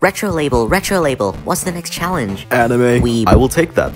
Retro label, retro label. What's the next challenge? Anime. Weeb. I will take that.